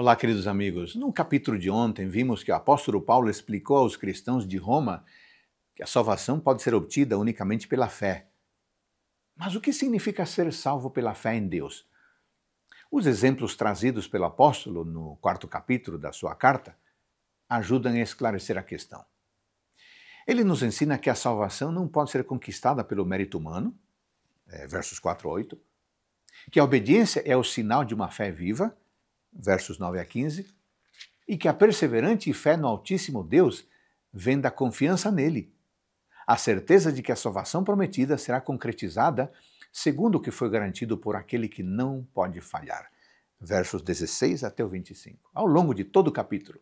Olá, queridos amigos. No capítulo de ontem, vimos que o apóstolo Paulo explicou aos cristãos de Roma que a salvação pode ser obtida unicamente pela fé. Mas o que significa ser salvo pela fé em Deus? Os exemplos trazidos pelo apóstolo no quarto capítulo da sua carta ajudam a esclarecer a questão. Ele nos ensina que a salvação não pode ser conquistada pelo mérito humano, é, versos 4 a 8, que a obediência é o sinal de uma fé viva, versos 9 a 15, e que a perseverante fé no Altíssimo Deus vem da confiança nele, a certeza de que a salvação prometida será concretizada segundo o que foi garantido por aquele que não pode falhar. Versos 16 até o 25. Ao longo de todo o capítulo,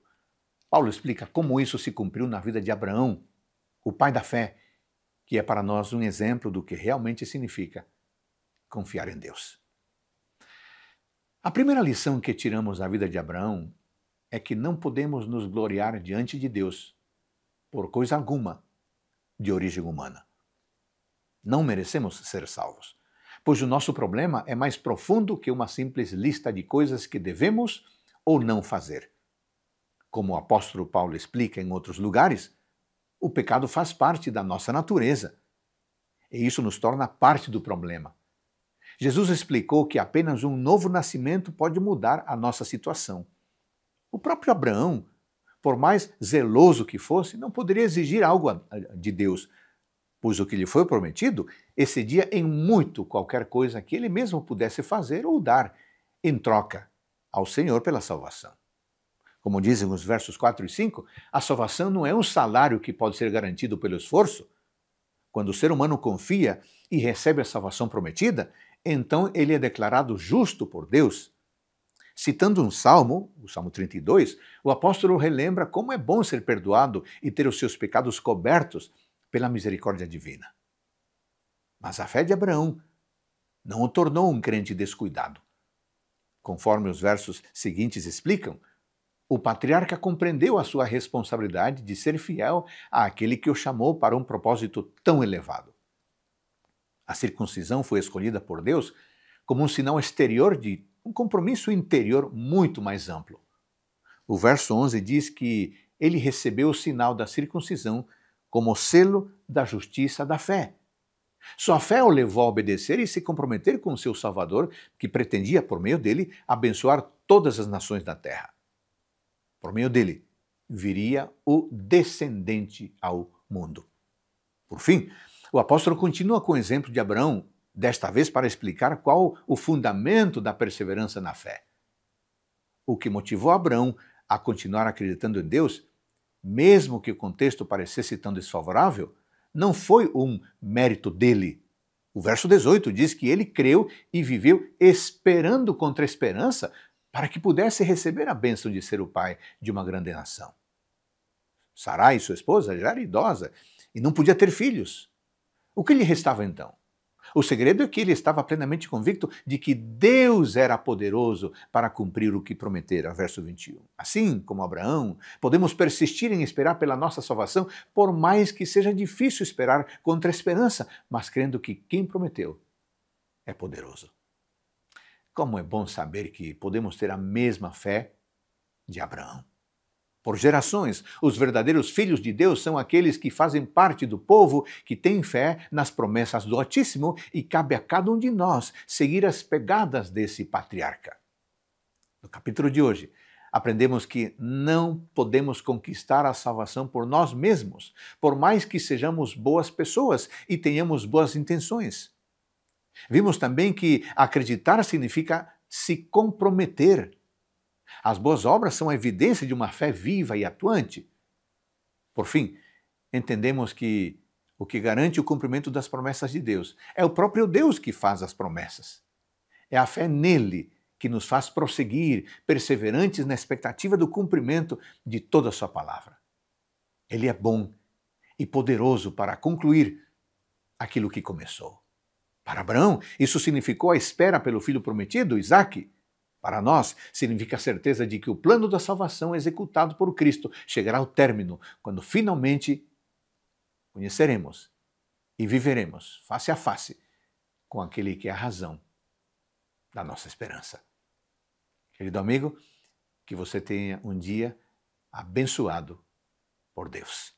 Paulo explica como isso se cumpriu na vida de Abraão, o pai da fé, que é para nós um exemplo do que realmente significa confiar em Deus. A primeira lição que tiramos da vida de Abraão é que não podemos nos gloriar diante de Deus por coisa alguma de origem humana. Não merecemos ser salvos, pois o nosso problema é mais profundo que uma simples lista de coisas que devemos ou não fazer. Como o apóstolo Paulo explica em outros lugares, o pecado faz parte da nossa natureza. E isso nos torna parte do problema. Jesus explicou que apenas um novo nascimento pode mudar a nossa situação. O próprio Abraão, por mais zeloso que fosse, não poderia exigir algo de Deus, pois o que lhe foi prometido excedia em muito qualquer coisa que ele mesmo pudesse fazer ou dar em troca ao Senhor pela salvação. Como dizem os versos 4 e 5, a salvação não é um salário que pode ser garantido pelo esforço. Quando o ser humano confia e recebe a salvação prometida, então ele é declarado justo por Deus. Citando um salmo, o Salmo 32, o apóstolo relembra como é bom ser perdoado e ter os seus pecados cobertos pela misericórdia divina. Mas a fé de Abraão não o tornou um crente descuidado. Conforme os versos seguintes explicam, o patriarca compreendeu a sua responsabilidade de ser fiel àquele que o chamou para um propósito tão elevado. A circuncisão foi escolhida por Deus como um sinal exterior de um compromisso interior muito mais amplo. O verso 11 diz que ele recebeu o sinal da circuncisão como selo da justiça da fé. Sua fé o levou a obedecer e se comprometer com o seu Salvador, que pretendia, por meio dele, abençoar todas as nações da terra. Por meio dele, viria o descendente ao mundo. Por fim, o apóstolo continua com o exemplo de Abraão, desta vez para explicar qual o fundamento da perseverança na fé. O que motivou Abraão a continuar acreditando em Deus, mesmo que o contexto parecesse tão desfavorável, não foi um mérito dele. O verso 18 diz que ele creu e viveu esperando contra esperança para que pudesse receber a bênção de ser o pai de uma grande nação. Sarai, sua esposa, já era idosa e não podia ter filhos. O que lhe restava então? O segredo é que ele estava plenamente convicto de que Deus era poderoso para cumprir o que prometera, verso 21. Assim como Abraão, podemos persistir em esperar pela nossa salvação, por mais que seja difícil esperar contra a esperança, mas crendo que quem prometeu é poderoso. Como é bom saber que podemos ter a mesma fé de Abraão. Por gerações, os verdadeiros filhos de Deus são aqueles que fazem parte do povo que tem fé nas promessas do Altíssimo e cabe a cada um de nós seguir as pegadas desse patriarca. No capítulo de hoje, aprendemos que não podemos conquistar a salvação por nós mesmos, por mais que sejamos boas pessoas e tenhamos boas intenções. Vimos também que acreditar significa se comprometer as boas obras são a evidência de uma fé viva e atuante. Por fim, entendemos que o que garante o cumprimento das promessas de Deus é o próprio Deus que faz as promessas. É a fé nele que nos faz prosseguir, perseverantes na expectativa do cumprimento de toda a sua palavra. Ele é bom e poderoso para concluir aquilo que começou. Para Abraão, isso significou a espera pelo filho prometido, Isaque. Para nós, significa a certeza de que o plano da salvação executado por Cristo chegará ao término quando finalmente conheceremos e viveremos face a face com aquele que é a razão da nossa esperança. Querido amigo, Que você tenha um dia abençoado por Deus.